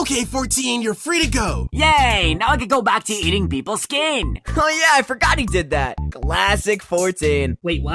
Okay, 14, you're free to go. Yay! Now I can go back to eating people's skin. Oh yeah, I forgot he did that. Classic 14. Wait, what?